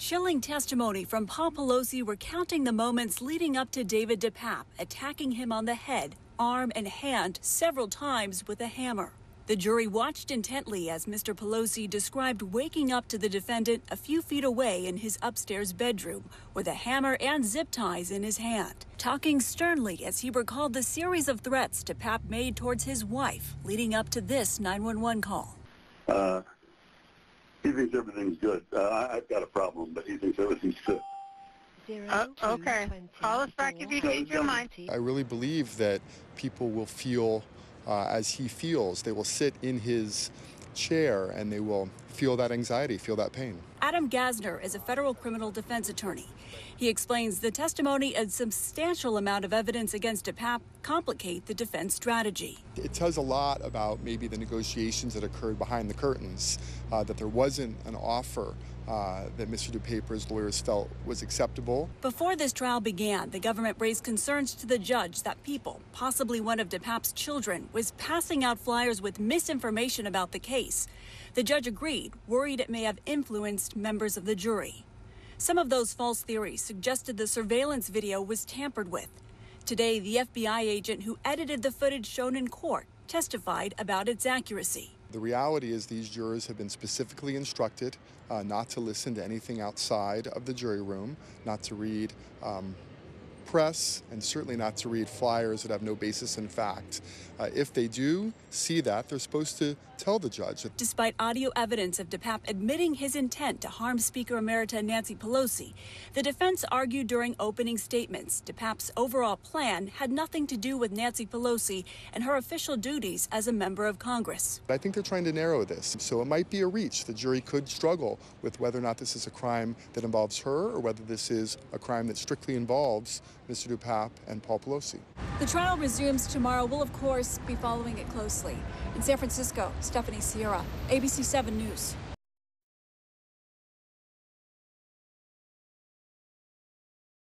Chilling testimony from Paul Pelosi recounting the moments leading up to David DePape attacking him on the head, arm, and hand several times with a hammer. The jury watched intently as Mr. Pelosi described waking up to the defendant a few feet away in his upstairs bedroom with a hammer and zip ties in his hand, talking sternly as he recalled the series of threats DePape made towards his wife leading up to this 911 call. Uh, he thinks everything's good. Uh, I, I've got a problem, but he thinks everything's good. Uh, okay. Call us back if you change your mind. I really believe that people will feel uh, as he feels. They will sit in his chair and they will feel that anxiety, feel that pain. Adam Gasner is a federal criminal defense attorney. He explains the testimony and substantial amount of evidence against DePape complicate the defense strategy. It tells a lot about maybe the negotiations that occurred behind the curtains, uh, that there wasn't an offer uh, that Mr. DePape's lawyers felt was acceptable. Before this trial began, the government raised concerns to the judge that people, possibly one of DePape's children, was passing out flyers with misinformation about the case. The judge agreed, worried it may have influenced members of the jury. Some of those false theories suggested the surveillance video was tampered with. Today, the FBI agent who edited the footage shown in court testified about its accuracy. The reality is these jurors have been specifically instructed uh, not to listen to anything outside of the jury room, not to read um, press, and certainly not to read flyers that have no basis in fact. Uh, if they do see that, they're supposed to tell the judge. That Despite audio evidence of DePape admitting his intent to harm Speaker Emerita Nancy Pelosi, the defense argued during opening statements DePape's overall plan had nothing to do with Nancy Pelosi and her official duties as a member of Congress. I think they're trying to narrow this, so it might be a reach. The jury could struggle with whether or not this is a crime that involves her or whether this is a crime that strictly involves Mr. DePape and Paul Pelosi. The trial resumes tomorrow. We'll, of course, be following it closely. In San Francisco, Stephanie Sierra, ABC 7 News.